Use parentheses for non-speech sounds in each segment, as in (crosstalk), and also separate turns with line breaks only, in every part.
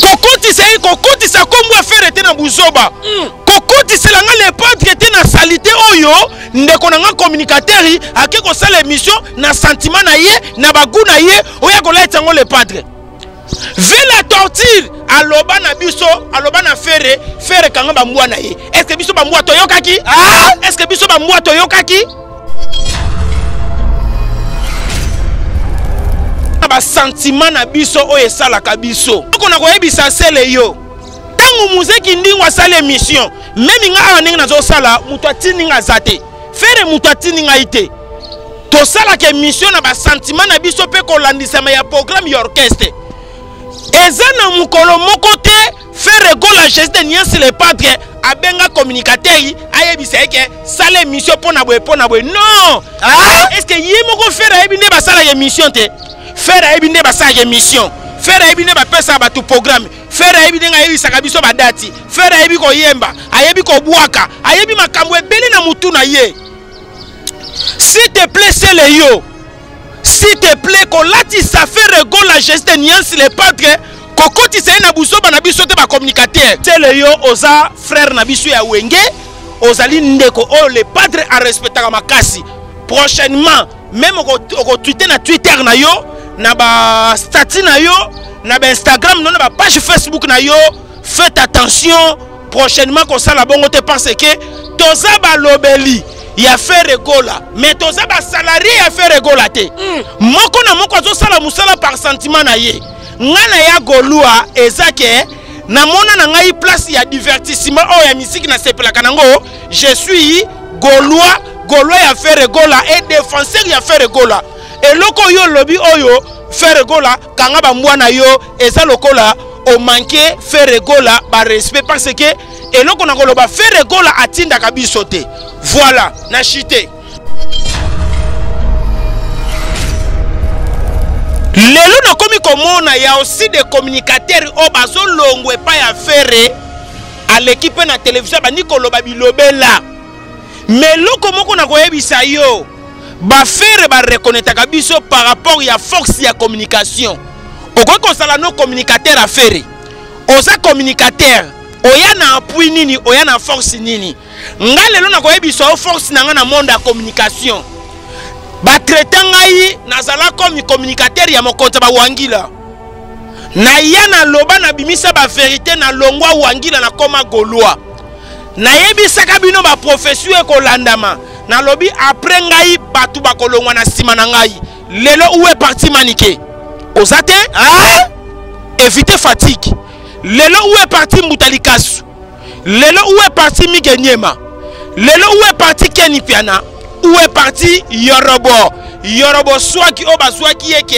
kokotisa ye kokotisa kombo afere te na buzoba. Kokotisela nga lepatre te na salite oyo ndeko na nga communicateur ake kosala émission na sentiment na ye na bagu na ye oya kolaita yango lepatre ve la torture aloba na biso aloba na fere fere kanga bambwa na ye. Estce biso bambwa toyokaki? Ah! estce biso bambwa toyokaki na basentima na biso oyo esalaka biso. Oko na koyebisa sele yo. Ntango muzeki ndingo asala émission memi nga awa ndenge nazosala moto atindi nga aza te. Fere moto atindi ngai te. Tosalaka émission na basentima na biso mpe kolandisama ya programme ya orchestre. Eza na mokolo moko te fere gola geste niansi le patre abenga communicateur ayebisa ye ke sala émission mpo na boye mpo na boye. Non! Ah? est ce que ye moko fere ayebi nde basalaka émission te fere ayebi nde basalaka émission fere ayebi nde bapesaka bato programme. Fere ayebi ndenge ayebisaka biso badati. Fere ayebi koyemba ayebi kobwaka ayebi makambo ebele na motu na ye. S'il te plaît sele yo. S'il te plaît kolatisa fere gola geste niansi le patre kokotisa ye na buzoba na biso te bacommunicateur. Sele yo oza frère na biso ya wenge ozali ndeko. Oyo le padre arespectaka makasi prochainement même okotwite na twitter na yo na bastati na yo na bainstagram no na bapage facebook na yo faites attention. Prochainement kosala bongo te parce que toza balobeli ya fere gola mais toza basalarie ya fere gola te. Mm. moko na moko azosala mosala par sentiment na ye. Ngai na ya golua eza ke namona na ngai place ya divertissement oyo ya misiki nasepelaka nango je suis golwa golwa ya fere gola e défenseur ya fere gola eloko oyo olobi oyo fere gola kanga bambwa na yo eza lokola omanke fere gola barespect parce que eloko na koloba fere gola atindaka biso te. Voilà na chite lelo nakomi komona ya aussi de communicateur oyo bazolongwa epai ya fere aleki mpe na televizio bandi koloba bilobela. Me eloko moko na koyebisa yo bafere barekonetaka biso par rapport ya force ya communication. Okoki kozala no communicateur afere oza communicateur. Oya na appui nini? Oya na force nini? Ngai lelo nakoyebisa yo force na ngai na monde ya communication. Batraite ngai nazala komi communicateur ya mokonzi bawangila naya naloba nabimisa baverité nalongwa wangila nakoma golwa nayebisaka bino baprofesio ekolandama nalobi apres ngai bato bakolongwa na nsima na ngai lelo uwe parti manike? Oza te évite fatigue. Lelo uwe parti mbuta likasu lelo uwe parti mige nyema lelo uwe parti keni piana? Uwe parti yorobo? Yorobo swaki oyo bazwaki ye ke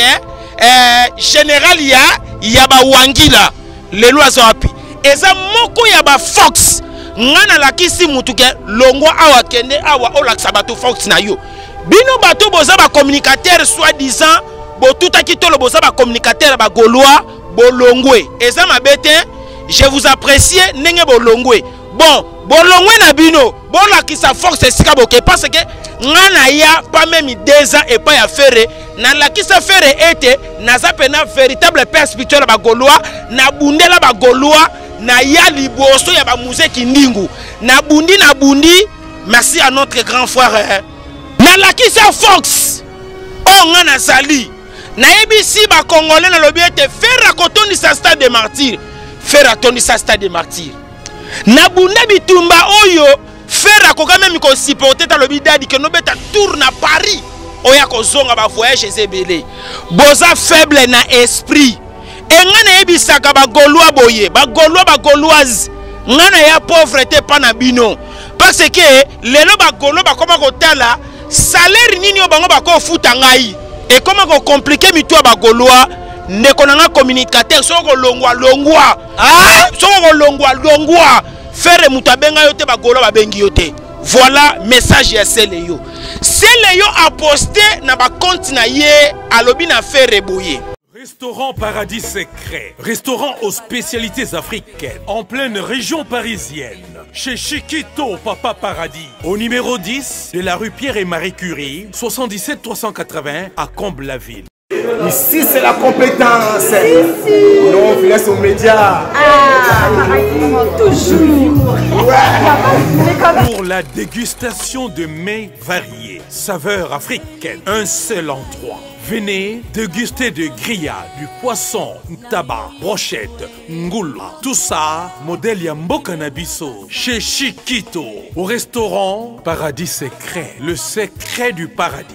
eh, général ya ya bawangila lelo aza wapi eza moko ya bafox ngai nalakisi mutu ke longwa awa kende awa olakisa bato fox na yo. Bino bato boza bacommunicateur soi disant botutaki tolo boza bacommunicateur bagaulois bolongwe. Eza mabe je vous apprécie ndenge bolongwe. Bon bolongwe na bino bolakisa force esika boke parce ke ngai naya pa memi deux ans epai ya fere nalakisa fere ete naza mpena véritable père spirituel ya bagaulois nabundela bagaulois naya liboso ya bamuzeki ndingu. Nabundi nabundi merci à notre grand frère nalakisa fox. Oyo ngai nazali nayebisi bakongolais nalobi ete fere akotondisa stade de martyre fere atondisa stade de martyre nabunda bitumba oyo fere akoka memi kosiporte talobi dadi ke nobeta tour na paris. Oya kozonga bavoyage eza ebele boza faible na esprit e ngai nayebisaka bagaulois boye bagaulois bagauloise ngai naya pauvre te mpa na bino. Parce ke lelo bagaulois bakoma kotala salaire nini oyo bango bakofuta ngai ekoma kokomplike mitu ya bagaulois ndeko na nga communicateur soko kolongwa longwa. Ah? soko kolongwa longwa. Fere moto abenga yo te bagaulois babengi yo te. Voilà message ya sele yo. Sele yo aposte na bakonte na ye alobi na fere boye
Restaurant Paradis Secret. Restaurant aux spécialités africaines. En pleine région parisienne. Chez Chiquito Papa Paradis. Au numéro 10 de la rue Pierre et Marie Curie. 77 380 à Comble-la-Ville.
Ici, c'est la compétence. Non, on laisse aux médias.
Ah, toujours.
Pour la dégustation de mets variés, saveurs africaines, un seul endroit. Venez déguster de grillades, du poisson, tabac, brochette, ngoula. Tout ça, modèle Yamboka Nabiso, chez Chiquito, au restaurant Paradis Secret, le secret du paradis.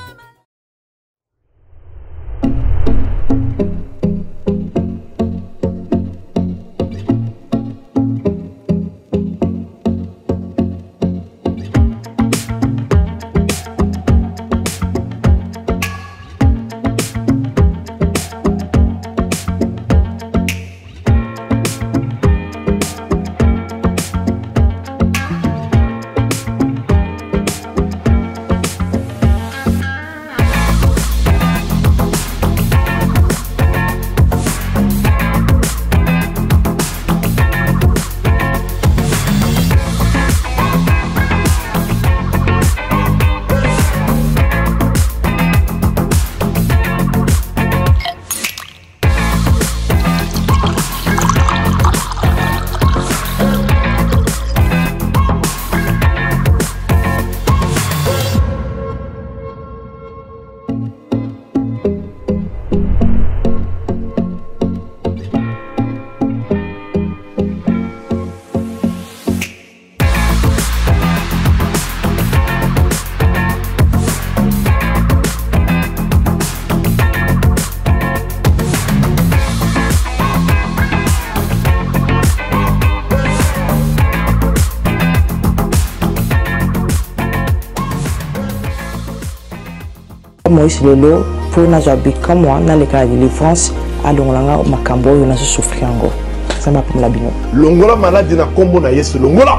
Moïse lelo mpo nazwa bikamwa nalekala délivrance alongolanga makambo oyo nazosufri yango. Nzambe apamola bino.
Longola maladi na nkombo na yesu longola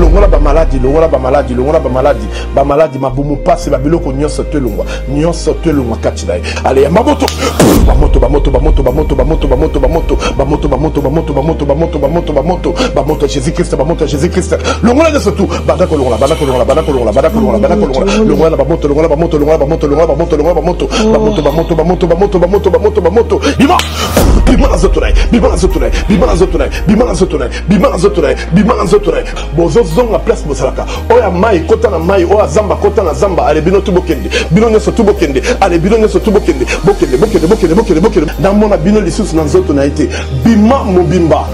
longola bamaladi longola bamaladi longola bamaladi bamaladi mabumu mpasi babiloko nyonso tolongwa nyonso tolongwa kati na ye aleyamba moto bamoto bamoto bamoto bamoto bamoto bamoto bamoto bamoto bamoto bamoto bamoto bamoto bamoto bamoto bamoto jésus christ bamoto jésus christ longola nyonso tu banda kolongola banda kolongola banda kolongola banda kolongola banda kolongola longola na bamoto longola bamoto longola bamoto longola bamoto longola bamoto bamoto bamoto bamoto bamoto bamoto bamoto bamoto bima bima na nzoto na ye bima na nzoto na ye bima na nzoto na ye bima na nzoto na ye bima na nzoto na ye bima na nzoto na ye bozozonga place bosalaka. Oyo mai kota na mai oyo ya zamba kota na zamba ale bino tu bokende. Bino nyonso tu bokende ale bino nyonso tu bokende. Bokende bokende bokende bokende bokende. Namona bino lisusu na nzoto na ye te. Bima mobimba.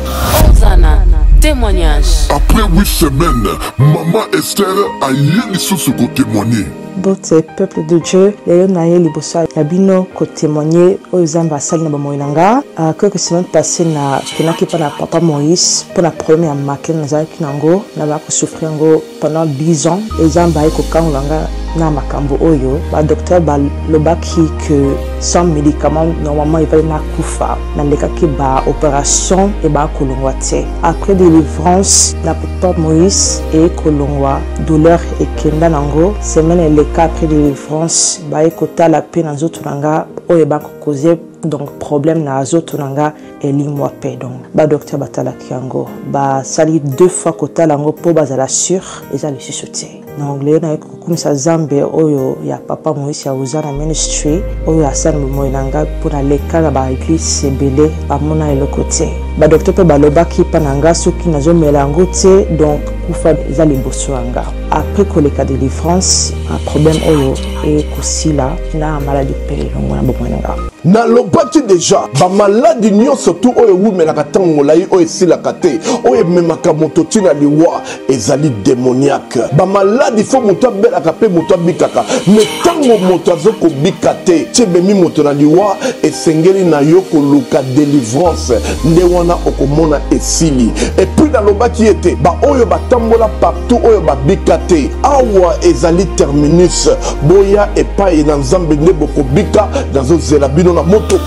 Ozana, témoignage.
Après huit semaines, Maman Esther a yé lisusu kotémoigner.
Bote peuple de dieu. Lelo na ye liboso ya bino kotémoigne oyo nzambe asali na bomoi na nga. Quelque semaine passé na kendaki mpa na papa moïse mpo na problème ya makele nazalaki nango nabaa kosouffrir yango pendant 10 ans. Nzambe aye kokangola nga na makambo oyo badocteur balobaki ke sans médicament normalement evali nakufa nalekaki baopération ebaa kolongwa te. Après délivrance na papa moïse eye kolongwa. Douleur ekenda nango semaine eleka après délivrance baye kotala mpe na nzoto na nga. Oyo bakokoze donc problème na nzoto na nga elimwa mpe donc. Badocteur batalaki yango. Basali deux fois kotala yango mpo bazala sur eza lisusu te donc lelo naye kokumisa zambe oyo ya papa moïse ya uza na ministry oyo asali bomoi na ngai mpona leka na baeglise ebele bamona eloko te badokter mpe balobaki mpa na nga soki nazomela yango te donc kufa eza liboso ya nga. Après koleka délivrance problème oyo ekosila na maladi mpe elongo na bomoi na nga.
Nalobaki deja bamaladi nyonso tu oyo ewumelaka ntango molai oyo esilaka te oyo ememaka moto ntina liwa ezali démoniaque. Bamaladi fo moto abelaka mpe moto abikaka me ntango moto azokobika te ti ebemi moto na liwa esengeli na yo koluka délivrance. Nde wana okomona esili epuis nalobaki ete baoyo batambola partout oyo babika te awa ezali terminus boya epai na nzambe nde bokobika nazozela bino na moto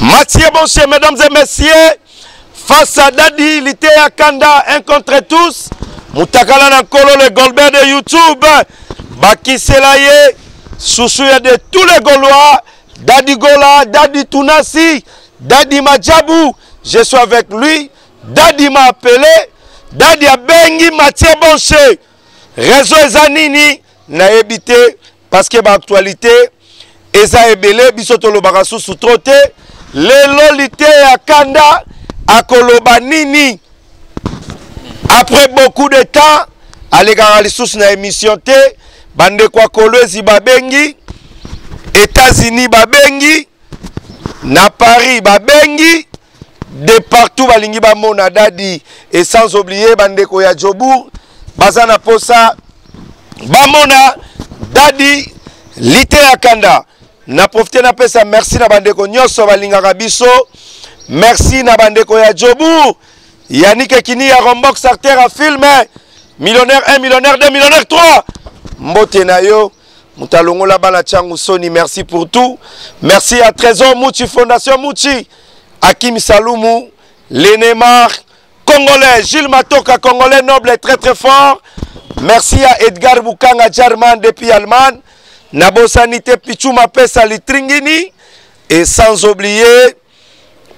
Mathieu Boncher, mesdames et messieurs, face à Dadi, Lité Akanda, un contre tous. Moutakala Nankolo, le Goldberg de YouTube. Baki Selaye, Soussouya de tous les Gaulois. Dadi Gola, Dadi Tunasi, Dadi Majabou. Je suis avec lui. Dadi m'a appelé. Dadi Abengi, Mathieu Boncher. Réseau Ezanini, n'a évité parce que l'actualité. eza ebele biso tolobaka susu tro te lelo lite ya kanda akoloba nini après beaucoup de temps lisusu na émission te bandeko ya kolwezi babengi états-unis babengi na paris babengi de partout balingi bamona dadi. Et sans oublier bandeko ya jobour baza na posa bamona dadi lite ya kanda. Na profite napesa merci na bandeko nyonso balingaka biso. Merci na bandeko ya jobu. Yanik ekini ya rombox arter ya filme millionnaire 1 millionnaire 2 millionnaire 3 mbote na yo moto alongola bana tiangu soni merci pour tout. Merci à trésor muchi fondation muchi akim salumu lenemar congolais gilles matoka congolais noble et très très fort. Merci à edgar bukanga german depuis allemagne. Nabosani te pichu mapesa litringini. Et sans oublier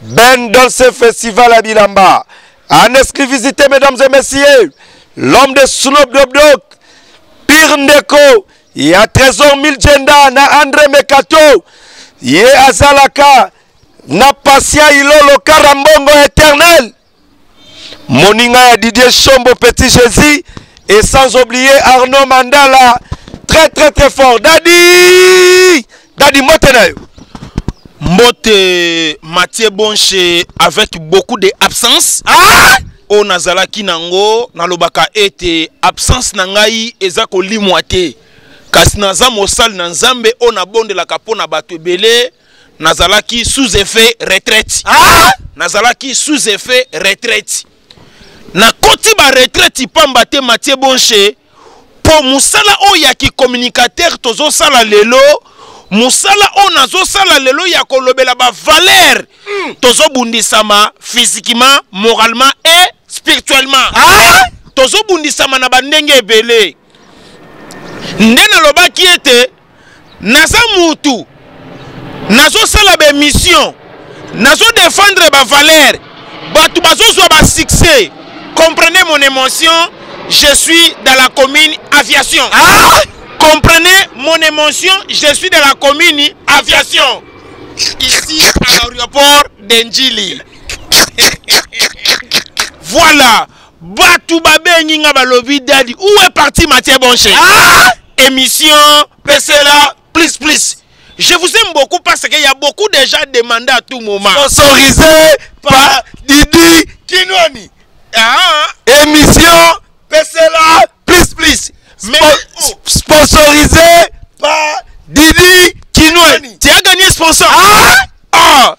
ben dolce festival à bilamba. En exclusivité mesdames et messieurs l'homme de snoop dogg pire ndeko ya trésor miljenda na andré mekato. Ye azalaka na pasia ilolo karambongo éternel. Moninga ya didier chombo petit jésus. Et sans oublier arnaud mandala. Très très très fort. Dadi! Dadi mbote na yo.
Mbote mathieu bonche avec beaucoup de absence.
Ah!
oyo nazalaki nango nalobaka ete absence na ngai eza kolimwa te kasi naza mosali na nzambe oyo nabondelaka mpo na bato ebele nazalaki sous effet retraite
ah!
nazalaki sous effet retraite nakoti baretraite pamba te mathieu bonche mpo mosala oyo ya kicommunicateur tozosala lelo mosala oyo nazosala lelo ya kolobela bavaler mm. tozobundisama physiquement moralement et spirituellement
ah!
tozobundisama na bandenge ebele nde nalobaki ete naza mutu nazosala bemission nazodefendre bavaler bato bazozwa basuccès comprenez mon émotion je suis dans la commune aviation.
Ah!
comprenez mon émotion je suis dans la commune aviation. Ici à l'aéroport d'Enjili (laughs) voilà. Bato babengi nga balobi dadi où est parti Mathieu Bonche
ah!
Émission PCLA plus plus. Je vous aime beaucoup parce qu'il y a beaucoup de gens demandés à tout moment.
Sponsorisé par Didi Kinwani.
Ah,
émission PCLA plus plus. Sponsorisé par Didi Kinwani.
Tu as gagné sponsor.
Ah!
Ah,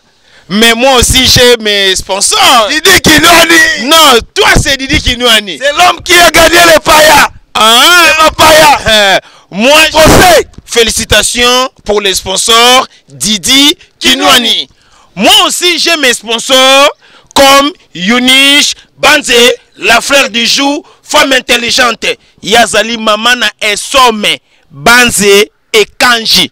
mais moi aussi j'ai mes sponsors.
Didi Kinwani.
Non toi c'est Didi Kinouani
c'est l'homme qui a gagné le paya
ah,
le paya
euh, moi
José
Félicitations pour les sponsors Didi Kinwani. Moi aussi, j'ai mes sponsors comme Yunish, Banze, la frère du jour, femme intelligente, Yazali Mamana Esome, Banze et Kanji.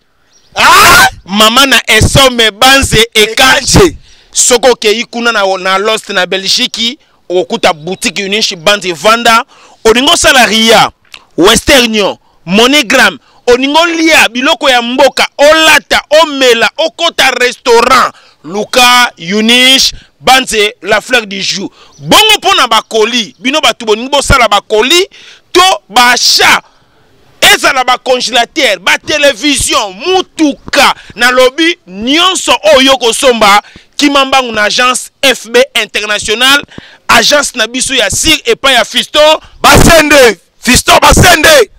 ah!
Mamana Esome, Banze et Kanji. Soko okei kuna na, na lost na belgique okokuta boutique unish banze vanda olingi osala ria western union monogram olingi olia biloko ya mboka olata omela okota restaurant luka unish banze la fleur du jour. Bongo mpo na bakoli bino bato bolingi bosala bakoli to baachat ezala bacongélateur batelevizio mutuka nalobi nyonso oyo kosomba kima mbangu na agence fb international agence na biso ya sir epai ya fisto
basende fisto basende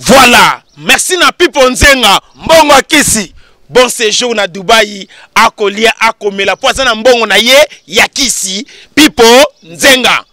voilà. Merci na pipo nzenga.
Mbongo akisi
bon séjour na dubai akolia akomela. Mpo aza na mbongo na ye ya kisi. Pipo nzenga.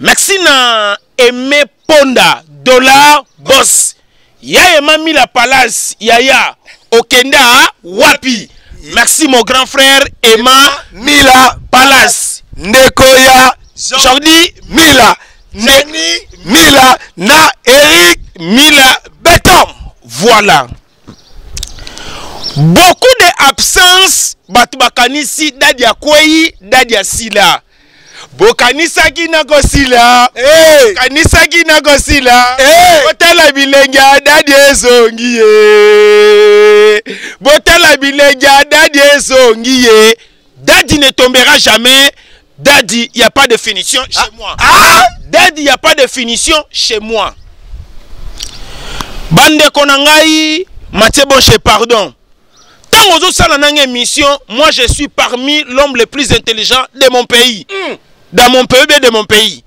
Merci na aime ponda dollar bos ya emami la palace. Yaya okenda wapi? Merci mon grand frère ema
mila
palace.
Ndeko ya
jordi
mila. Neni mila na erik
mila
beton
voilà. Beaucoup de absence bato bakanisi dadi akwei dadi asila bokanisaki na kosila
hey.
kanisaki na kosila
hey.
botala bilenge ya dadi ezongi ye botala bilenge ya dadi ezongi ye dadi ne tombera jamais. Dadi y a pas de finition chez
ah.
moi.
Ah.
dadi y a pas de finition chez moi bandeko na ngai matie bonche pardon. Ntango ozosala nanga émission moi je suis parmi l'homme le plus intelligent de mon pays. Mm. dans mon pays bien de mon pays?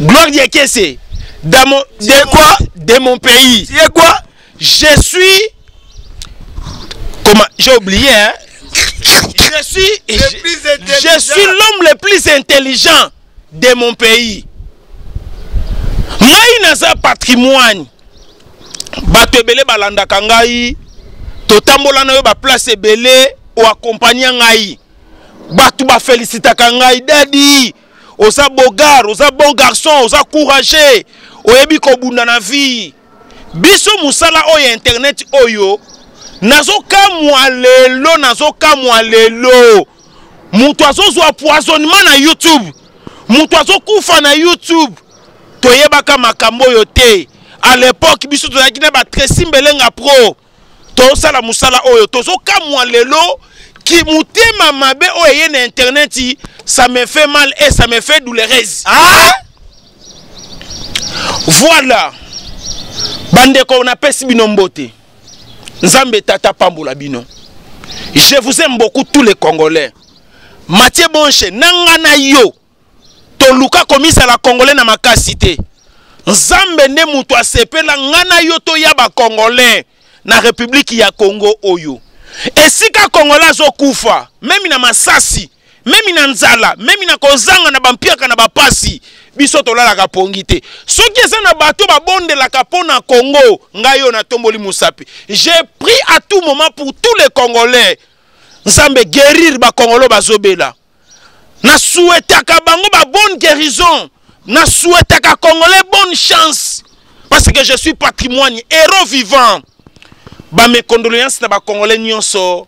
Gloire diakese dans mon
de quoi?
de mon pays.
Es quoi?
Je suis comment? J'ai oublié hein? Je suis je, je suis l'homme le plus intelligent de mon pays. Ngai naza patrimoine bato ebele balandaka ngai. Totambola na yo baplace ebele oakompagne ngai. Bato bafelisitaka ngai dadi oza bogar oza bon garçon oza courage oyebi kobunda na vie. Biso mosala oyo ya internet oyo nazokamwa lelo nazokamwa lelo. Moto azozwa poisonnement na youtube. Moto azokufa na youtube. Toyebaka makambo oyo te à l'époque biso tozalaki na batresi mbelenga pro. Tosala mosala oyo. Tozokamwa lelo ki motema mabe oyo eye na internet ça me fait mal et ça me fait douloureuse
ah?
voilà. Bandeko napesi bino mbote. Nzambe tata pambola bino. Je vous aime beaucoup tous les congolais. Matie bonche nanga na yo. Toluka komisala congolais na makasi te nzambe nde moto asepela nga na yo toya bacongolais na république ya congo oyo. Esika congolais azokufa memi na masasi memi na nzala memi na kozanga na bampiaka na bapasi biso tolalaka pongi te. Soki eza na bato babondelaka mpo na congo ngai oyo natomboli mosapi j'ai pris à tout moment pour tous les congolais nzambe guérir bacongolais bazobela. Nasuetaka bango babonne guérison nasuetaka congolais bonne chance. Parce que je suis patrimoine héros vivant. Bamekondoléance na bacongolais nyonso.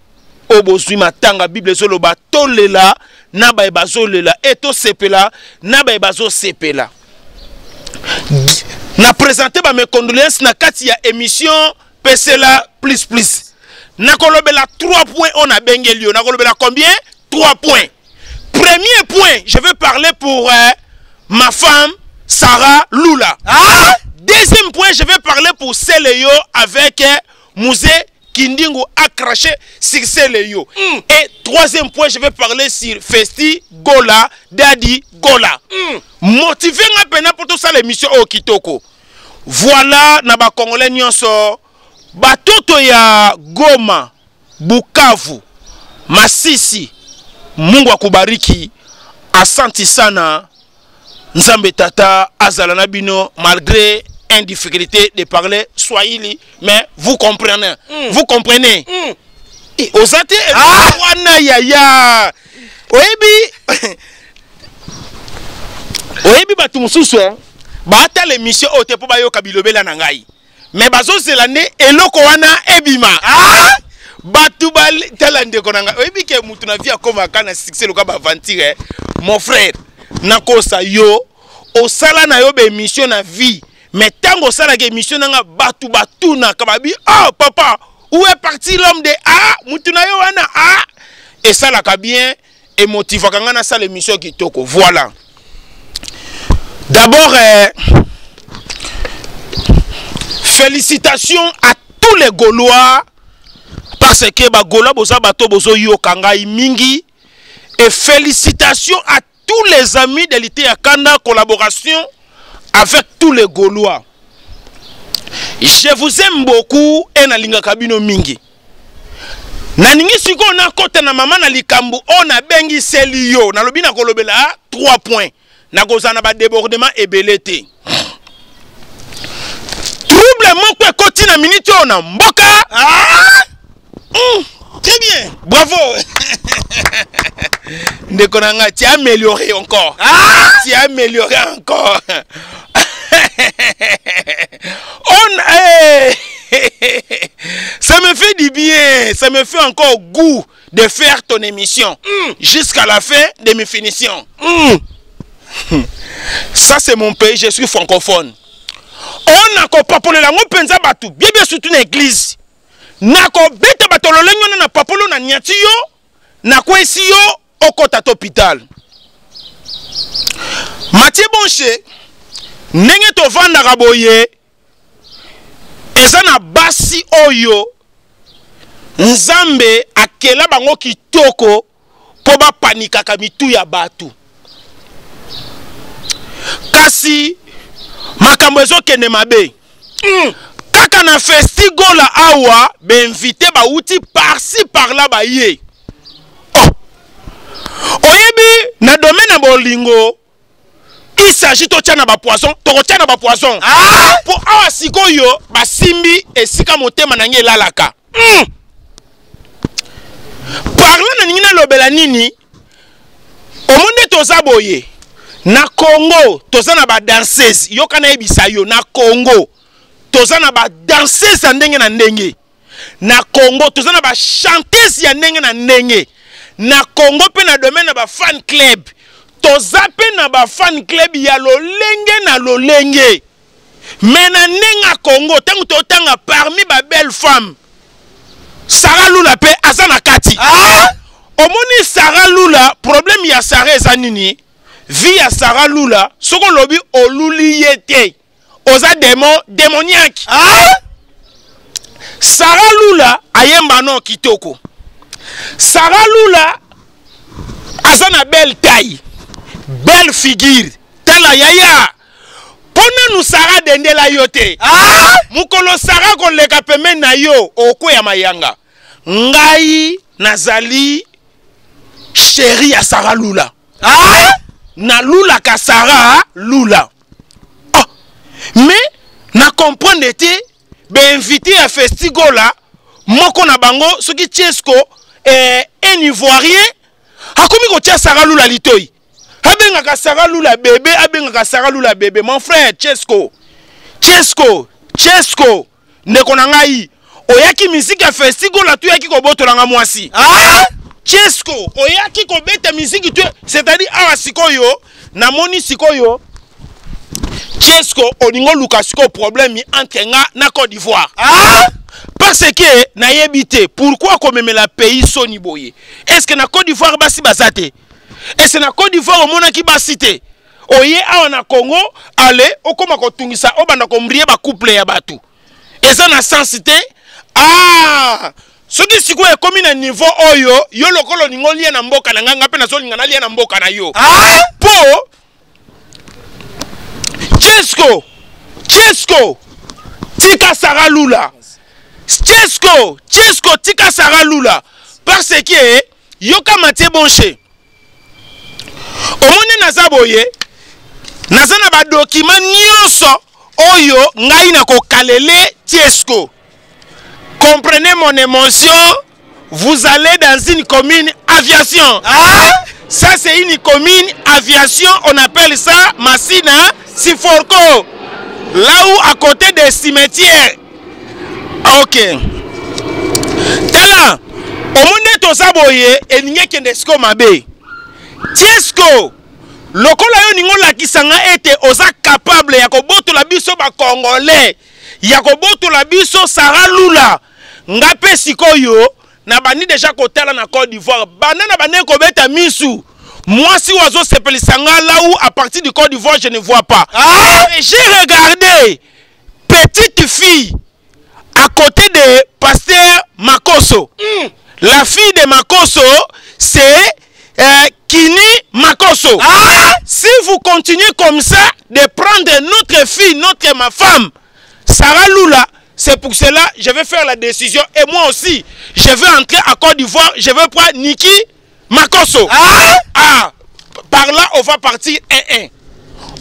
Oyo bozwi matanga bible ezoloba tolela. Na baye bazolela e tosepela na baye bazosepela na présente bamekondoléance na kati ya émission pesela plus plus. Nakolobela 3 points oyo nabengeli yo. Nakolobela combien? 3 points. Premier point je veux parler pour euh, ma femme sarah lula
ah?
deuxième point je vais parler pour Seleyo avec euh, Mouzé Kindingo a craché sur Seleyo. Mm. Et troisième point, je vais parler sur Festi Gola, Daddy Gola. Mm. Motivé pena pour tout ça l'émission au Kitoko. Voilà na ba Congolais nyonso batoto ya Goma, Bukavu, Masisi, Mungu akubariki. Asanti sana. Nzambe tata azala na bino malgré une difficulté de parler swahili mais vous comprenez mm. vous comprenez mm. oza te
Ah!
wana yaya oyebi oyebi bato mosusu eh, baatala émission oyo te mpo bayoka bilobela na ngai me bazozela nde eloko wana ebima
Ah!
bato batala ndeko na ngai oyebi ke motu na vie akomaka na succès loka eh? mon frère nakosa yo osala na yo baémission na vie. Mais ntango osalaka émission nanga bato batunaka babi oh papa où est parti l'homme de a? Motu na yo wana a? Esalaka bien emotivaka ngai nasala émission kitoko. Voilà. D'abord eh, félicitations à tous les gaulois parce que bagaulois boza bato bozoyoka ngai mingi. Et félicitations à tous les amis de l'ité ya kanda collaboration avec tous les gaulois. Je vous aime beaucoup e nalingaka bino mingi. Nalingi sikoyo nakɔta na mama na likambo oyo nabengiseli yo. Nalobi nakolobela 3 points. Nakozala na badébordement ebele te. Trouble moko ekoti na miniti oyo na mboka. Ah! mm, très bien. Bravo. (laughs) Ndeko na ngai tu as amélioré encore. Ah! tu as amélioré encore. (laughs) On hey! (laughs) ça me fait du bien. Ça me fait encore goût de faire ton émission. Mm. jusqu'à la fin de mes finitions. Mm. ça c'est mon pays je suis francophone. On nakopapolela yango mpenza bato biebie surtout na église nakobeta bato lolenge wana na papolo na niati yo nakwesi yo okɔta to hôpital. Matie bonshe ndenge tovandaka boye eza na basi oyo nzambe akela bango kitoko mpo bapanikaka mitu ya bato. Kasi makambo ezokende mabe. Mm. Kaka na festigola awa bainvite bauti parci parla baye oh. oyebi na domaine ya bolingo il s'agit totya na bapoison tokotya na bapoison mpo ah! awa sikoyo basimbi esika motema na ngai elalaka mm. parla na ningi nalobela nini omonde toza boye na congo toza na badanseuse yoka nayebisa yo na congo toza na badanseuse ya ndenge na ndenge. Na congo toza na bachantese ya ndenge na ndenge. Na congo mpe na domaine na bafan club. Toza mpe na bafan club ya lolenge na lolenge. Me na ndenge ya congo ntango totanga parmi babelle femme sara lula mpe aza na kati. Ah? omoni sara lula problème ya sara eza nini? Vi ya sara lula soki olobi oluli ye te oza demo démoniaque ah? sara lula ayemba no kitoko sara lula aza na belle taille belle figure tala yaya mpo nanu sara dendela yo te ah? mokolo sara koleka pembeni na yo okweya mayanga ngai nazali sheri ya sara lula ah? nalulaka sara lula. Mais na comprendre te bainvité ya festigola moko na bango soki tiesco eh, un ivoirien akomi kotia sara lula litoi abengaka sara lula bebe abengaka sara lula bebe mon frère tiesco. Tiesco tiesco. Ndeko na ngai oyaki misiki ya festigola toyaki kobotolanga mwasi. Ah? tiesco oyaki kobeta misiki to c'est-à-dire awa sikoyo namoni sikoyo tiesco olingi oluka sikoyo problème entre nga na côte d'ivoire? Ah? parce que nayebi te pourquoi komemela pays soni boye? Est ce que na côte d'ivoire basi baza te? Est ce na côte d'ivoire omonaki basi te? Oye awa na congo ale okóma kotungisa obanda kombrie bacouple ya bato eza na sens te? Ah! Soki sikoyo ekómi na niveau oyo yo lokola olingi olia na mboka na nga mpe nazolinga nalia na mboka na yo. Ah? Chesco chesco tika sara lula chesco chesco tika sara lula parce que yoka matie bonshe omoni naza boye naza na badokima nyonso oyo ngai nakokalele tiesco comprenez mon émotion vous allez dans une commune aviation. Ah? ça c'est une commune aviation on appelle ça Massina Siforko là où à côté des cimetières. Ok. Tala omonde toza boye elingi ekende siko mabe tiesco lokola yo oningi olakisanga ete oza capable ya kobotola biso bacongolais ya kobotola biso sara lula. Nga mpe sikoyo na bandi deja kotala na côte d'ivoire. Banda na bandenge kobeta misu mwasi oyo azosepelisa nga là où à partir du côte d'ivoire je ne vois pas ah? j'ai regardé petite fille à côté de pasteur Makoso. La fille de Makoso, c'est euh, Kini Makoso. Si vous continuez comme ça de prendre notre fille, notre ma femme, Sarah Lula, c'est pour cela que je vais faire la décision. Et moi aussi, je vais entrer à Côte d'Ivoire, je vais prendre Niki Makoso. Ah, par là, on va partir 1-1.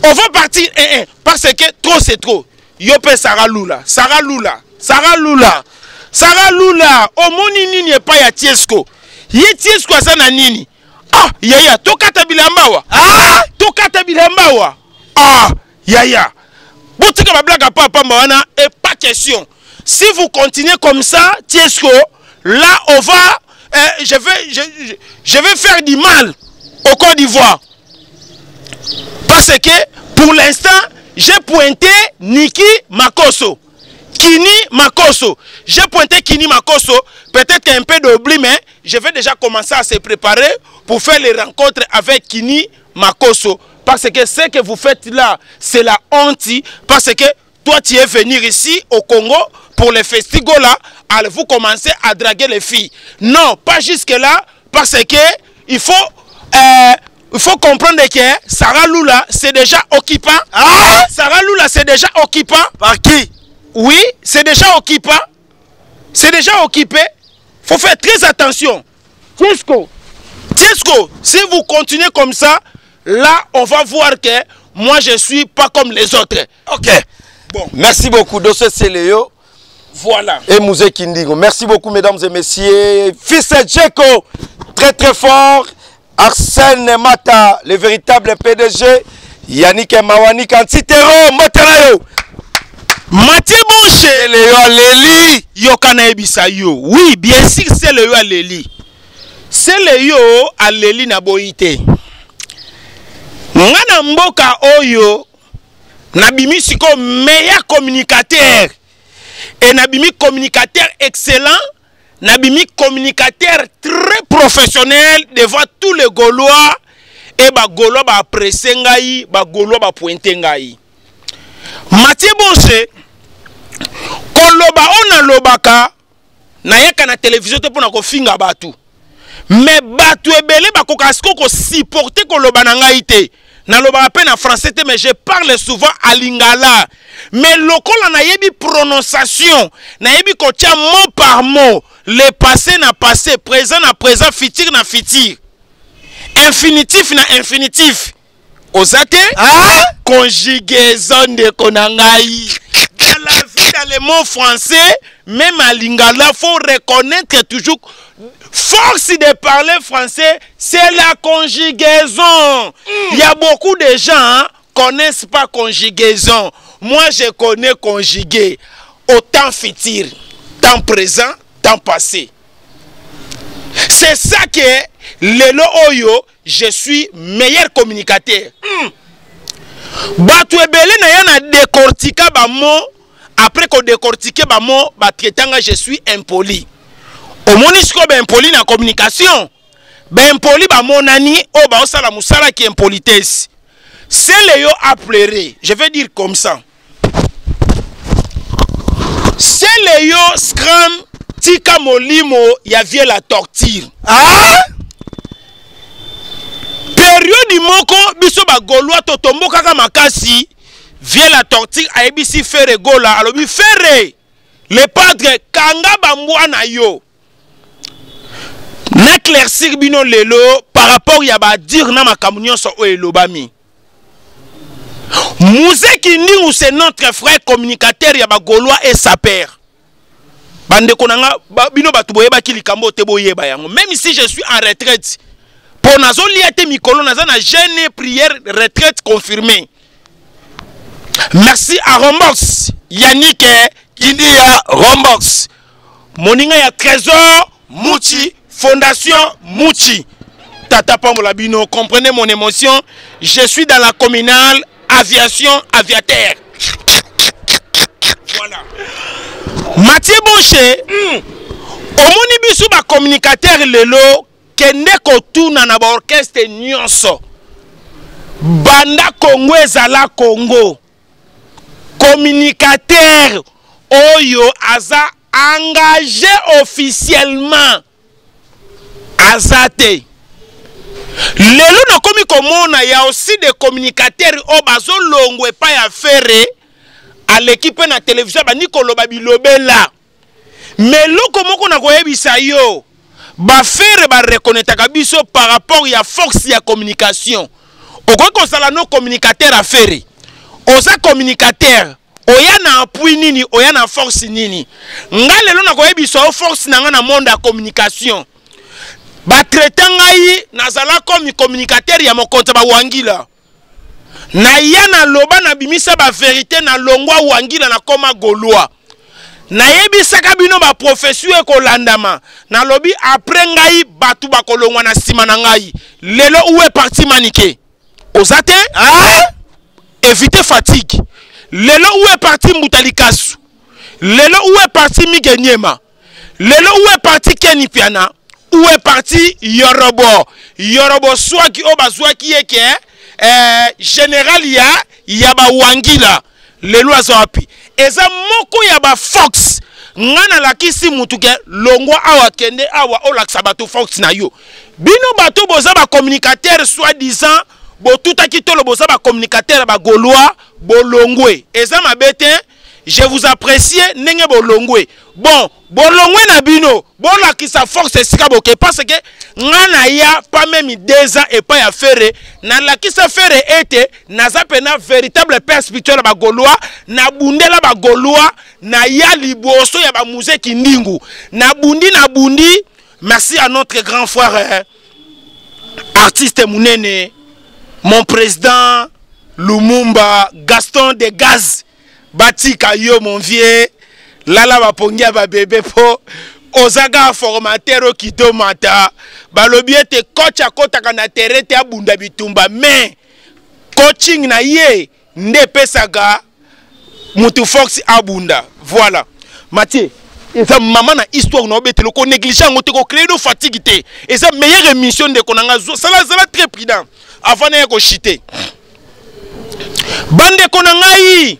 On va partir 1-1 parce que trop c'est trop. Yope Sarah Lula, Sarah Lula, Sarah Lula, Sarah Lula, omoni nini epai ya Tiesco. Ye Tiesco aza na nini? Ah, yaya, tokata bilamba wa. Ah, tokata bilamba wa. Ah, yaya. Botika bablaga pa pamba wana et pas question. Si vous continuez comme ça, Tiesco, là on va je vais je, je, je vais faire du mal au Côte d'Ivoire. Parce que pour l'instant, j'ai pointé Niki Makoso. Kini Makoso. J'ai pointé Kini Makoso. Peut-être un peu d'oubli, mais je vais déjà commencer à se préparer pour faire les rencontres avec Kini Makoso. Parce que ce que vous faites là, c'est la honte. Parce que toi, tu es venu ici au Congo pour les festivals là. Alors vous commencez à draguer les filles. Non, pas jusque-là. Parce que il faut euh, il faut comprendre que Sarah Lula, c'est déjà occupant. Ah Sarah Lula, c'est déjà occupant.
Par qui?
Oui, c'est déjà occupant. C'est déjà occupé. faut faire très attention. Tiesco, Tiesco, si vous continuez comme ça, là, on va voir que moi, je suis pas comme les autres.
Ok. Bon. Merci beaucoup, Dosso Léo.
Voilà.
Et Mouzé Kindigo. Merci beaucoup, mesdames et messieurs. Fils Djeko, très très fort. Arsène Mata, le véritable PDG. Yannick Mawani Kantitero, Moterayo.
Mathieu Bonche.
Léo Aleli.
Yokana Ebisa yo. Oui, bien sûr, c'est Léo Aleli. C'est Léo Aleli na boite. Ngana mboka oyo nabimi siko meilleur communicateur et nabimi communicateur excellent nabimi communicateur très professionnel devant tous les gaulois. Et bagaulois baapresse ngai bagaulois bapointe ngai matie bonse koloba oyo nalobaka nayaka na televizio te mpona kofinga bato me bato ebele bakoka siko kosupporte koloba na ngai te nalobaka mpe na français te mais je parle souvent à lingala. Mais lokola nayebi prononciation nayebi kotia mot par mot. Le passé na passé présent na présent futur na futur. Infinitif na infinitif. Oza te ah? conjugaison ndeko na ngai dans la vie dans le mot français même à lingala faut reconnaître toujours force de parler français, c'est la conjugaison. Il mm. y a beaucoup de gens hein, connaissent pas conjugaison. Moi, je connais conjuguer au temps futur, temps présent, temps passé. C'est ça que lelo oyo, je suis meilleur communicateur. Mm. Bato ebele na ya na décortiquer ba mot après qu'on décortiquer ba mot, ba traitanga je suis impoli. Omoni sikoyo baimpoli na communication. Baimpoli bamonani oyo baosala mosala ki impolitesse sele yo aplere je vais dire comme ça. Sele yo scram tika molimo ya vie la torture. Ah? periodi moko biso bagolwa totombokaka makasi vie la torture ayebisi fere gola alobi fere. Le padre kanga bambwa na yo n'éclaircir bino lelo par rapport ya badire na makambo nyonso oyo elobami muzeki ningu c'est notre frère communicateur ya bagaulois et sa père. Bandeko na nga ba, bino bato boyebaki likambo te boyeba yango même si je suis en retraite mpo nazolia te mikolo naza na jeune prière retraite confirmée. Merci à rombox yannick
Kindia Rombox.
moninga ya trésor muchi Fondation Mouchi. Tata Pambola Bino, comprenez mon émotion. Je suis dans la communale aviation aviataire. Voilà. Mathieu Boucher, mm. omoni biso bacommunicateur lelo kende kotuna na baorchestre nyonso banda kongo ezala kongo communicateur oyo aza engagé officiellement aza te. Lelo nakomi komona ya aussi de communicateur oyo bazolongwa epai ya fere aleki mpe na televizio bandi koloba bilobela. Me eloko moko na koyebisa yo bafere barekonetaka biso par rapport ya force ya communication. Okoki kozala no communicateur afere oza communicateur oya na appui nini oya na force nini? Nga lelo nakoyebisa yo force na nga na monde ya communication batraite ngai nazala komi communicateur ya mokonzi bawangila naya naloba nabimisa baverité nalongwa wangila nakoma golwa nayebisaka bino baprofesio ekolandama. Nalobi apres ngai bato bakolongwa na nsima na ngai. Lelo uwe parti manike? Oza te? Évite fatigue. Lelo uwe parti mbuta likasu? Lelo uwe parti mike nyema lelo uwe parti keni piana uwe parti yorobo? Yorobo swaki oyo bazwaki ye ke eh, général ya ya bawangila lelo aza wapi eza moko ya bafox nga nalakisi mutu ke longwa awa akende awa olakisa bato fox na yo. Bino bato boza bacommunicateur soi disant botutaki tolo boza bacommunicateur ya bagaulois bolongwe. Eza mabe te je vous apprécie ndenge bolongwe. Bon bolongwe na bino bolakisa force esika boke parce ke nga na ya pas meme deux ans epai ya fere nalakisa fere ete naza véritable père spirituel ya bagaulois nabundela bagaulois na ya liboso ya bamusée kindingu nabundi nabundi merci à notre grand frère euh, artiste munene mon président lumumba gaston de gaz batika yo mon vieux. Lala bapongi ya babebe mpo oza kaka formateur oyo kitomata balobi ete coach akɔtaka na terrain te abunda bitumba. Mais coaching na ye nde epesaka mutu fox abunda. Voilà. Matie eza mama na histoire na obetela konéglige yango te kocrée no fatigue te. Eza meilleure émission ndeko na nga. Sala zala très prudent. Avant naye koshite bandeko na ngai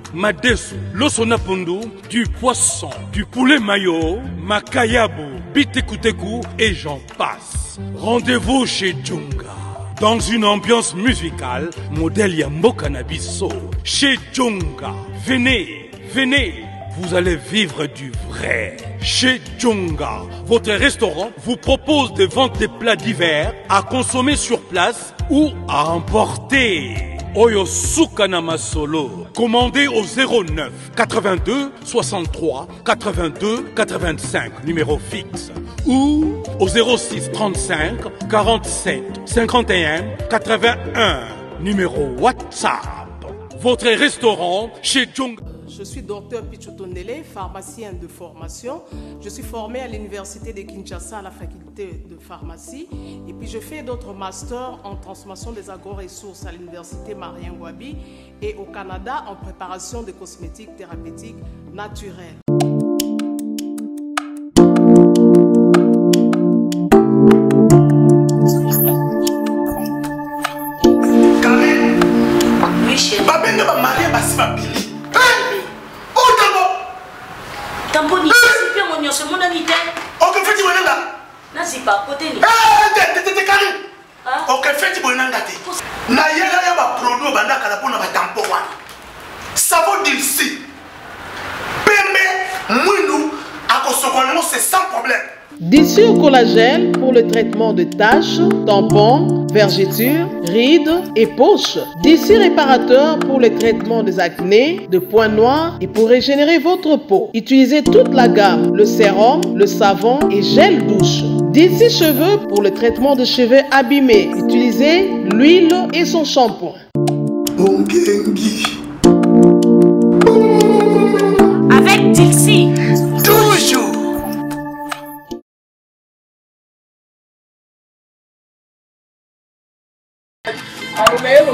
Madesu, Losonapundu, du poisson, du poulet mayo, Makayabu, Bitekuteku et j'en passe. Rendez-vous chez Djunga. Dans une ambiance musicale, modèle Yambo Cannabiso. Chez Djunga. Venez, venez, vous allez vivre du vrai. Chez Djunga, votre restaurant vous propose de vendre des plats divers à consommer sur place ou à emporter. Oyo Sukana. Commandez au 09 82 63 82 85, numéro fixe. Ou au 06 35 47 51 81, numéro WhatsApp. Votre restaurant chez Djung.
Je suis docteur Pichotondele, pharmacien de formation. Je suis formé à l'université de Kinshasa à la faculté de pharmacie. Et puis je fais d'autres masters en transformation des agro-ressources à l'université Marien Wabi et au Canada en préparation de cosmétiques thérapeutiques naturelles. gel pour le traitement de taches, tampons, vergetures, rides et poches. D'ici réparateur pour le traitement des acnés, de points noirs et pour régénérer votre peau. Utilisez toute la gamme, le sérum, le savon et gel douche. D'ici cheveux pour le traitement de cheveux abîmés. Utilisez l'huile et son shampoing.
Avec
Dixie.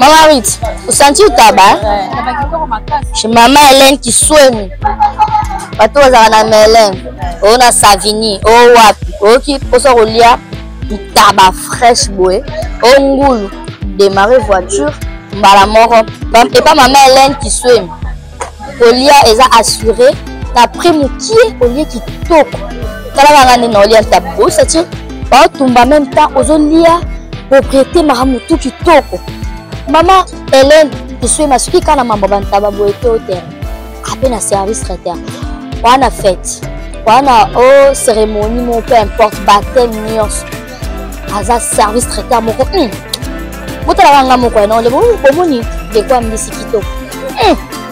Maman Rit, osanti utaba chez maman Hélène Kiswemi bato bazalaka na melin oyo na savini oyo wapi. Oyoki mposa kolia ntaba fraîche boye oyo ngulu démarre voiture. Mbala moko epa mama Hélène Kiswemi kolia eza assuré. Na prix mokie olie kitoko tala banga nde na olia ntaba osati baotumba même temps ozolia propriété makambo tu kitoko. Mama hélène kiswema soki kaka na mambo bantaba boye te otere ape na service traiteur wana fete wana o cérémonie moko peu importe bateme nyonso aza service traiteur moko mm. botalaka nga moko ena olebo bomoni deko ya mbisi kitoko.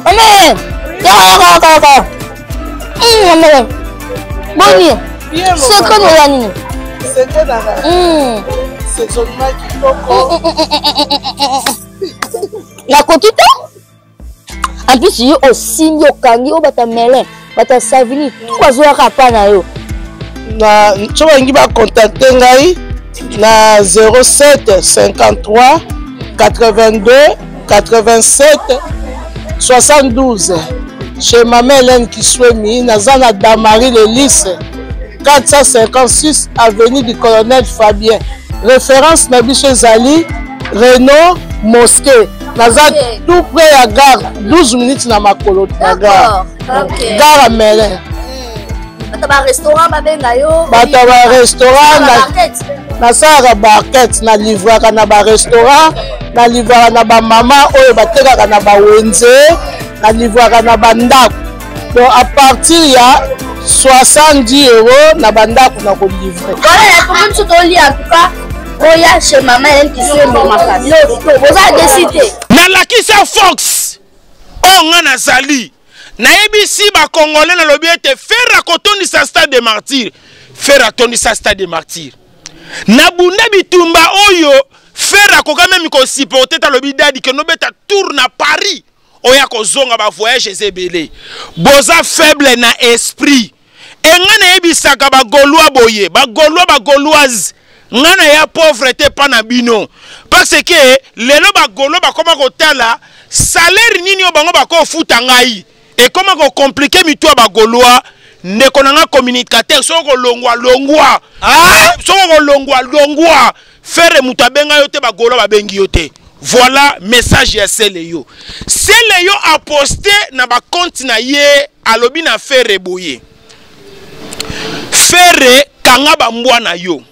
Mame yakayakayakayaka mame boni sekre noya nini nakoki te en plus yo osimbi okangi oyo bato ya melin bato ya savini. Bazwaka pa na yo?
Na so balingi bacontacte ngai na 07 53 82 87 72 chez mama hélène kiswemi naza na damari lelise 456 avenue du colonel fabien référence na biso ezali renault mosquée. Naza tout près ya gare 12 minutes na makolo na gare. gare ya melin
bato yo
bato ya barestaurant nasalaka barquete na livraka na barestaurant na livraka na bamama oyo batekaka na bawenze na livraka na bandako donc à partir ya 70 euro na bandako na kolivre
oya chez mama hélène kiswembo makasi boza desi te
nalakisa fox. Oyo nga nazali. Nayebisi bakongole nalobi ete fer akotondisa stade de martyr fer atondisa stade de martyr nabunda bitumba oyo fer akoka memi kosiporte talobi dadi ke nobeta tour na paris. Oya kozonga bavoyage eza ebele boza faible na esprit. Enga nayebisaka bagolwa boye bagolwa bagolwaise nga na ya pauvre te mpa na bino. Parce ke lelo bagolo bakoma kotala salaire nini oyo bango bakofuta ngai? Ekoma kokomplike mitu ya bagolwa ndeko na nga communicateur soko kolongwa longwa soko kolongwa longwa fere moto abenga yo te bagolwa babengi yo te. Voilà message ya sele yo. Sele yo aposte na bakonte na ye alobi na fere boye. Fere kanga bambwa na yo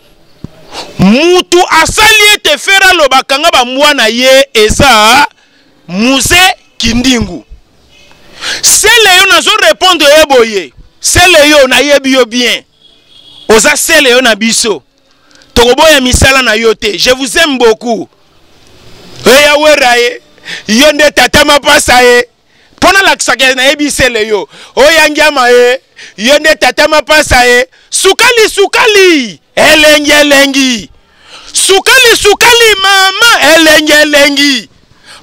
mutu asali ete fere aloba kanga bambwa na ye eza muze kindingu. Sele yo nazorépondre ye boye. Sele yo nayebi yo bien. Oza sele yo na biso. Tokoboya misala na yo te. Je vous aime beaucoup. Eya wera ye. Yo nde tata mapasa ye. Mpo nalakisaka nayebi sele yo. Oyangiama ye. Yo nde tata ye. Sukali sukali. Elengi elengi sukali sukali mama elengi elengi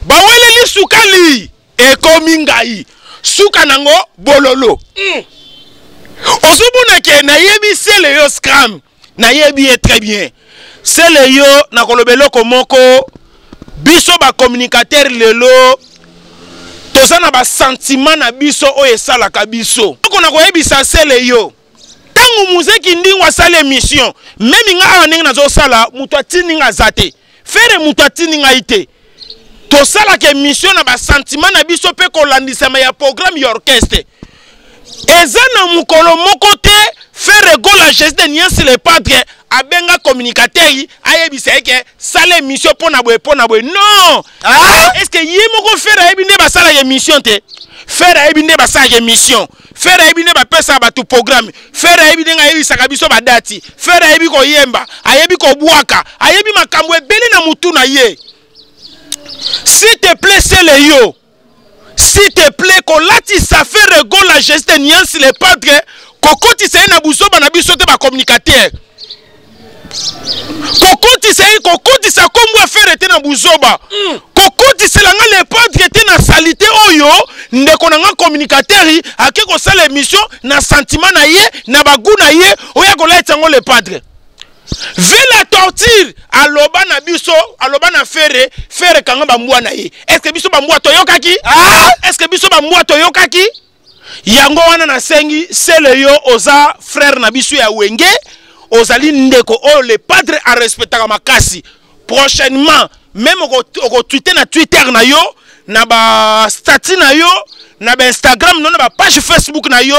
baweleli sukali ekomi ngai. Suka nango bololo. Mm. ozomona ke nayebi sele yo scram nayebi ye très bien. Sele yo nakoloba eloko moko biso bacommunicateur lelo toza na basentima na biso oyo esalaka biso. Oko na koyebisa sele yo ntango muzeki ndingo asali émission. Memi nga awa ndenge nazosala moto atindi nga aza te. Fere moto atindi ngai te. Tosalaka émission na basentima na biso mpe kolandisama ya programme ya orchestre. Eza na mokolo moko te faire egola jésus de niance le padre abenga communicateur ayebisa ye ke sala émission mpo na boye mpo na boye. Non! Ah? est ce que ye moko fere ayebi nde basalaka émission te? Fere ayebi nde basalaka émission fere ayebi nde bapesaka bato programme fere ayebi ndenge ayebisaka biso badati fere ayebi koyemba ayebi kobwaka ayebi makambo ebele na mutu na ye. S'il te plaît sele yo. S'il te plaît kolatisa fe regola geste niance le padre kokotisa ye na buzoba na biso te bacommunicateur kokotisa ye kokotisa kombo afere te na buzoba. Kokotisela nga le padre te na sali mentalité oyo ndeko na nga communicateur ake kosala émission na sentiment na ye na bagu na ye oyo akolait yango le padre ve la torture aloba na biso aloba na fere fere kanga bambwa na ye. Estce biso bambwa toyokaki? Ah! estce biso bambwa toyokaki? Yango wana nasengi sele yo oza frère na biso ya wenge ozali ndeko oyo le padre arespectaka makasi. Prochainement même okotwite na twitter na yo na bastati na yo na bainstagram no na bapage facebook na yo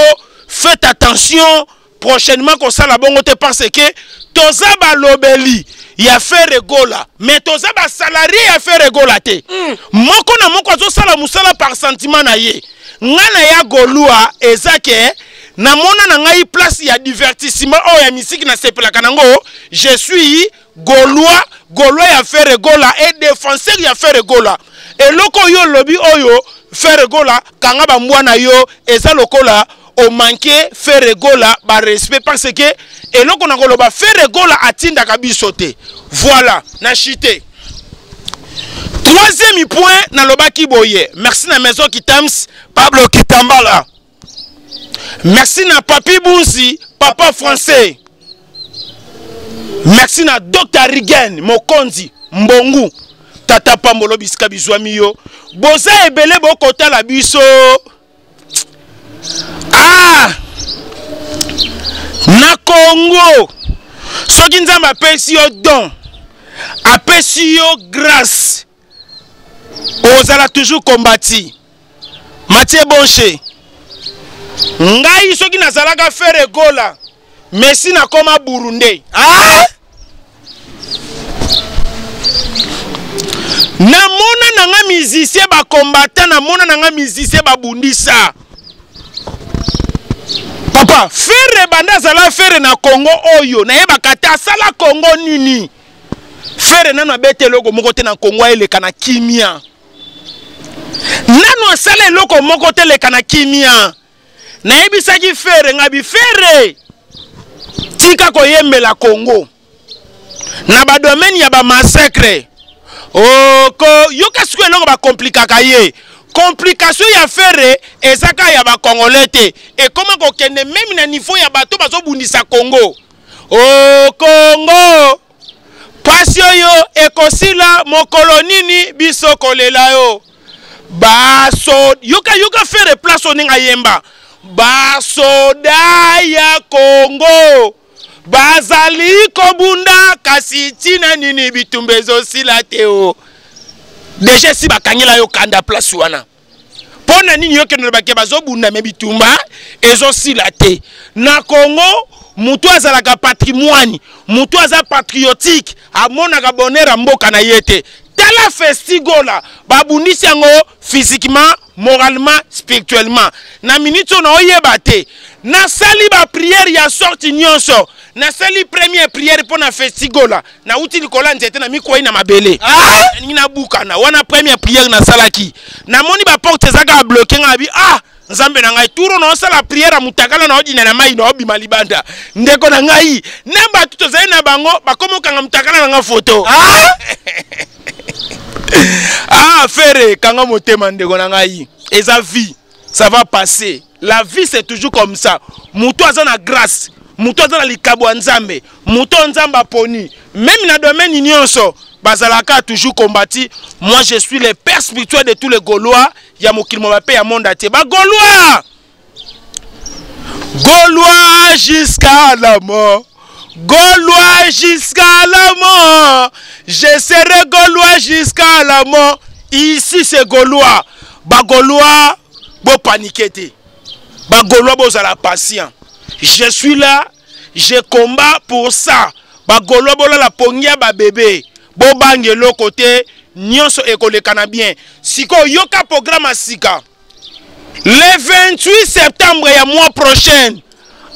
faites attention. Prochainement kosala bongo te parce que toza balobeli ya fere gola mais toza basalarie ya fere gola te. Mm. moko na moko azosala mosala par sentiment na ye. Nga na ya golua eza ke namona na ngai place ya divertissement oyo ya misiki nasepelaka nango je suis golwa golwa ya fere gola e défenseur ya fere gola eloko oyo olobi oyo fere gola kanga bambwa na yo eza lokola omanke fere gola barespect parce que eloko na koloba fere gola atindaka biso te. Voilà na chite troisième point nalobaki boye. Merci na maison kitams pablo kitambala merci na papi bunzi papa français. Merci na dr rigen mokonzi mbongu. Tata pambolo bisika bizwami yo. Boza ebele bokotala biso. Ah! Na congo soki nzambe apesi yo don apesi yo grâce ozala toujours kombati matie bonche ngai soki nazalaka fere egola mesi nakoma burunde. Ah? namona nanga musicien bakombata namona nanga musicien babundisa papa fere banda azala fere na kongo oyo nayebaka te asala kongo nini? Fere nano abeta eloko moko te na kongo eleka na kimia. Nano asala eloko moko te eleka na kimia nayebisaki fere nga bifere! Tika koyembela kongo na badomene ya bamasacre oko yoka sikoyo eloko bakomplikaka ye. Complication ya fere eza kaka ya bakongolais te. Ekóma kokende meme na niveau ya bato bazobundisa kongo o kongo pasi oyo ekosila mokolo nini biso kolela yo? Baso yoka yoka fere place oyo ndenge ayemba basoda ya kongo bazali kobunda kasi ntina nini bitumba ezosila te o. Deja esi bakangela yo kanda place wana. Mpo na nini yokende bake bazobunda me bitumba ezosila te. Na kongo motu azalaka patrimoine motu aza patriotique amonaka bonheur ya mboka na ye te. Tala festigola babundisi yango physiquement moralement spirituellement. Na minute oyo naoyeba te nasali bapriere ya sorti nyonso. Nasali première priere mpo na festigola nauti likolo ya nzete na mikwei na mabele. Ningi nabukana? Wana première priere nasalaki. Namoni baporte eza kaka bloke nga abi ah nzambe na ngai turo naosala priere ya mutakala naodina na mai naobima libanda. Ndeko na ngai na bato tozali na bango bakomi okanga mutakala na nga foto. Ah! (laughs) Fere kanga motema ndeko na ngai. Eza vie ça va passer. La vie c'est toujours comme ça. Moto aza na grâce. Moto aza na likabo ya nzambe. Moto oyo nzambe aponi. Même na domaine nyonso bazalaka toujours combati moi je suis le père spirituel de tous les gaulois. Ya mokili moma mpe ya monde atie bagaulois gaulois! Jusqu'à la mort. Gaulois jusqu'à la mort. Je serai gaulois jusqu'à la mort. Ici c'est gaulois. Bagaulois bopanike te. Bagaulois bozala patient. Je suis là. Je combat pour ça. Bagaulois bolala pongi ya babebe bobanga eloko te nyonso ekoleka na bien. Sikoyo yoka programme ya sika. Le 28 septembre ya mois prochaine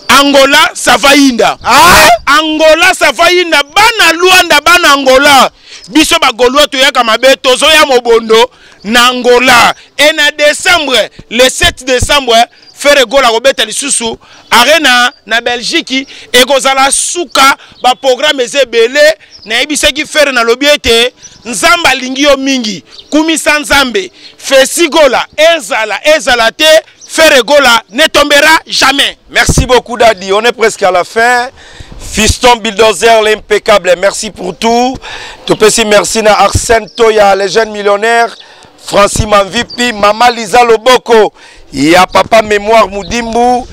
angola ça va yinda ah? angola ça va yinda bana lwanda bana angola. Biso bagolwa toyaka mabe tozoya mobondo na ngola e na décembre le 7 décembre fere gola kobeta lisusu arena na belgique ekozala suka baprogramme eza ebele nayebisaki fere nalobi ete mingi kumisa nzambe fesi gola ezala ezala te gola ne tombera jamais
Merci beaucoup Daddy. On est presque à la fin. Fiston Bulldozer, l'impeccable. Merci pour tout. Tout petit merci à Arsène Toya, les jeunes millionnaires. Francis Manvipi, Mama Lisa Loboko. Il y a Papa Mémoire Moudimbu.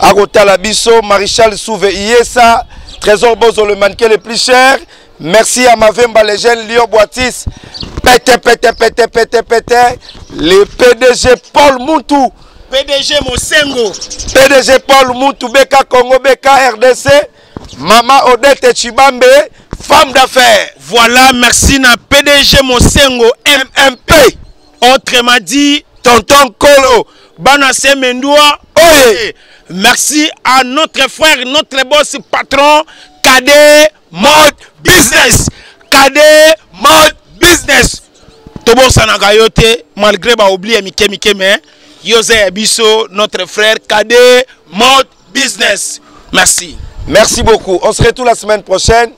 Agota Labiso, Maréchal Souve Iesa. Trésor Bozo, le mannequin le plus cher. Merci à Mavemba, les jeunes Lyon Boitis. Pété, pété, pété, pété, pété. Le PDG Paul Moutou.
pdg mosengo
PDG Paul Moutou, Beka Congo, Beka RDC, Mama Odette Chibambe, femme d'affaires.
voilà merci na pdg mosengo
MMP,
autrement dit
Tonton Kolo,
bana se mendua
Oye.
merci à notre frère notre boss patron kade mode business kade mode business tobosanaka yo te malgré baoblie mike mike oza ya biso notre frère kade mode business merci
Merci beaucoup. On se retrouve la semaine prochaine.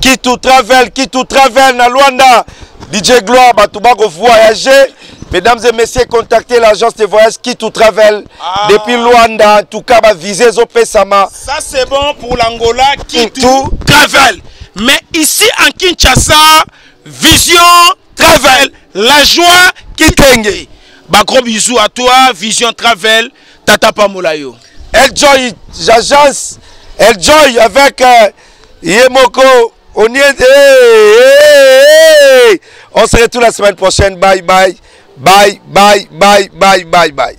Qui tout travel, qui tout travel na Luanda. DJ Gloire, Batoubago voyager. Mesdames et messieurs, contactez l'agence de voyage qui tout travel.
Ah.
Depuis Luanda, en tout cas, va viser Zopesama.
ça c'est bon pour l'angola qui Tout travel mais ici en kinshasa vision travel la joie qui tenge bagros bisous à toi vision travel tata pamola yo
Enjoy, j'agence. Enjoy avec euh, Yemoko. On y est. Hey, hey, hey. On se retrouve la semaine prochaine. Bye bye. Bye bye bye bye bye bye.